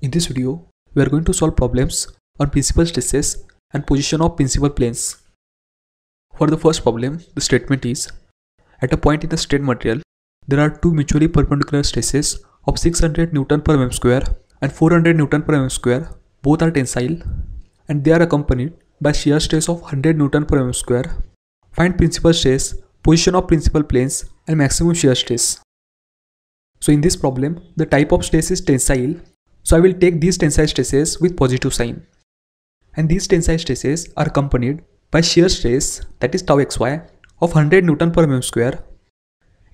In this video, we are going to solve problems on principal stresses and position of principal planes. For the first problem, the statement is at a point in the strain material, there are two mutually perpendicular stresses of 600 Newton per mm square and 400 Newton per mm square. Both are tensile and they are accompanied by shear stress of 100 Newton per mm square. Find principal stress, position of principal planes and maximum shear stress. So in this problem, the type of stress is tensile. So I will take these tensile stresses with positive sign. And these tensile stresses are accompanied by shear stress that is tau xy of 100 Newton per mm square.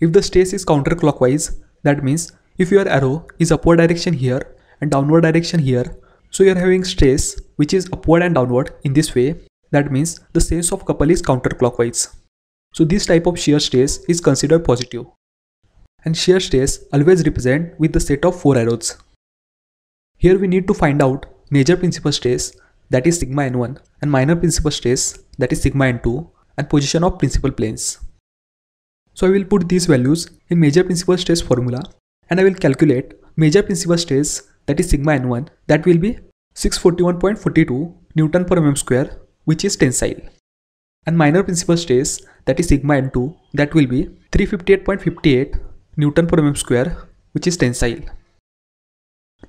If the stress is counterclockwise, that means if your arrow is upward direction here and downward direction here, so you are having stress which is upward and downward in this way, that means the sense of couple is counterclockwise. So this type of shear stress is considered positive. And shear stress always represent with the set of 4 arrows. Here we need to find out major principal stress that is sigma n1 and minor principal stress that is sigma n2 and position of principal planes. So I will put these values in major principal stress formula and I will calculate major principal stress that is sigma n1 that will be 641.42 Newton per mm square which is tensile and minor principal stress that is sigma n2 that will be 358.58 Newton per mm square which is tensile.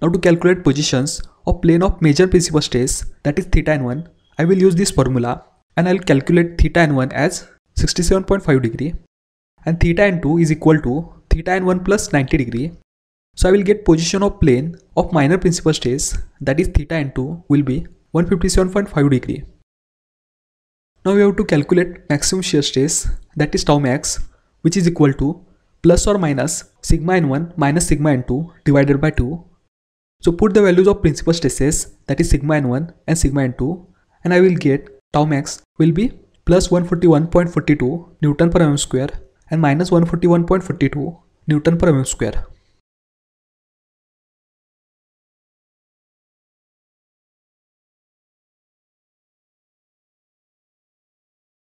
Now to calculate positions of plane of major principal stress that is theta n1 I will use this formula and I will calculate theta n1 as 67.5 degree and theta n2 is equal to theta n1 plus 90 degree. So I will get position of plane of minor principal stress that is theta n2 will be 157.5 degree. Now we have to calculate maximum shear stress that is tau max which is equal to plus or minus sigma n1 minus sigma n2 divided by 2. So put the values of principal stresses that is sigma n1 and sigma n2 and I will get tau max will be plus 141.42 Newton per mm square and minus 141.42 Newton per mm square.